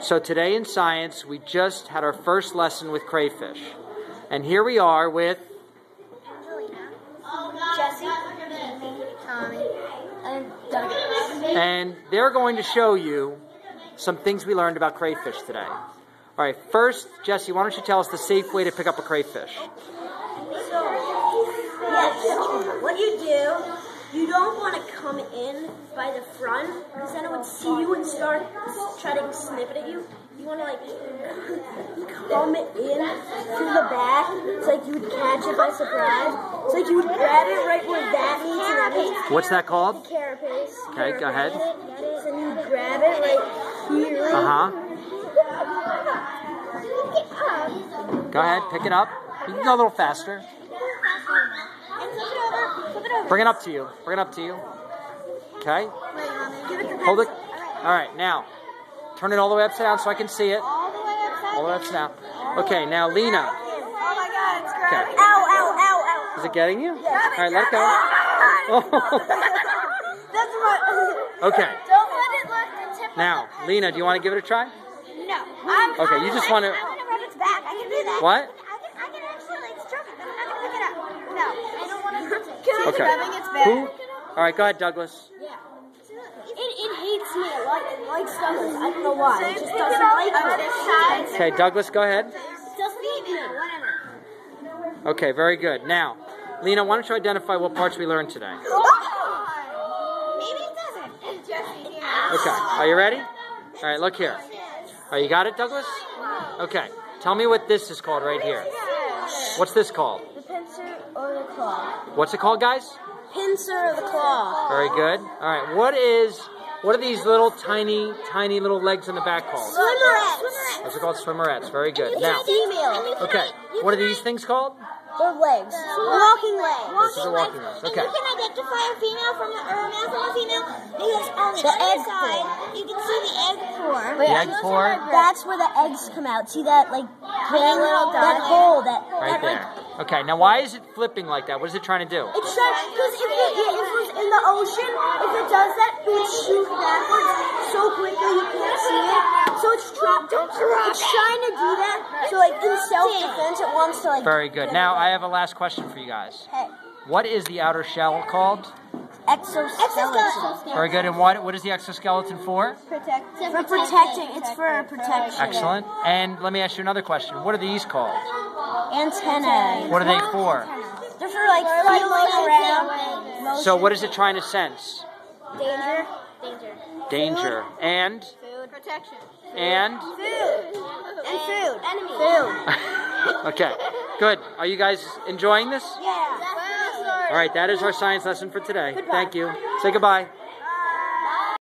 So today in science, we just had our first lesson with crayfish. And here we are with Angelina, Jesse, me, Tommy, and Douglas. and they're going to show you some things we learned about crayfish today. All right, first, Jesse, why don't you tell us the safe way to pick up a crayfish? Yes. What do you do, you don't want to come in by the front because then it would see you and start trying to snip it at you. You want to like come in through the back. It's like you would catch it by surprise. It's like you would grab it right where that meets and that meets. What's that called? Carapace. Okay, go ahead. Carapace. And you grab it right here. Uh huh. Go ahead, pick it up. You can go a little faster. And flip it over. Flip it. Bring it up to you. Bring it up to you. Okay. Wait, mommy. Give it the Hold it. All right. Right, now turn it all the way upside down so I can see it. All the way upside All the way upside down. Okay, now Lena. Oh my god, it's Okay. Ow, ow, ow, ow. Is it getting you? All let it go. Oh, grab. That's what. Okay. Don't let it let the tip. Now, Lena, do you want to give it a try? No. I'm, Okay, I'm, you just wanna- I'm gonna rub its back. I can do that. What? I can, I can actually like stroke it, but I'm not gonna pick it up. No. I don't want to touch it. Because Okay. rubbing its back. Who? All right, go ahead, Douglas. Yeah. It, it hates me. It, like, it likes Douglas. I don't know why. It just doesn't like me. Okay, Douglas, go ahead. Doesn't eat me. Whatever. Okay, very good. Now, Lena, why don't you identify what parts we learned today? Maybe it doesn't. Okay, are you ready? All right, look here. All right, you got it, Douglas? Okay, tell me what this is called right here. What's this called? The pincer or the claw? What's it called, guys? Pincer or the claw? Very good. All right, what is, what are these little tiny, tiny little legs in the back called? Swimmerets. Those are called swimmerets. Very good. Now, female. okay, what are these things called? They're legs. Walking legs. This is a walking legs. Okay. And you can identify a female from a, or a male from a female because on the, other side you can see the egg form. The egg form? That's where the eggs come out. See that like that hole that Right that, there. Okay, now why is it flipping like that? What is it trying to do? It's trying because if it, if it was in the ocean, if it does that, it would shoot backwards so quickly you can't see it. So it's trying. It's trying to do that. So like in self defense, it wants to like. Very good. Now, I have a last question for you guys. Hey. What is the outer shell called? Exoskeleton. Very good. And what, what is the exoskeleton for? Protect. For protecting. It's for protection. Excellent. And let me ask you another question. What are these called? Antennae. What are they for? They're for like feeling around. So, what is it trying to sense? Danger. Danger. Danger. And? Food. Protection. And? Food. And food. Enemy. Food. okay. Good. Are you guys enjoying this? Yeah. All right, that is our science lesson for today. Thank you. Say goodbye.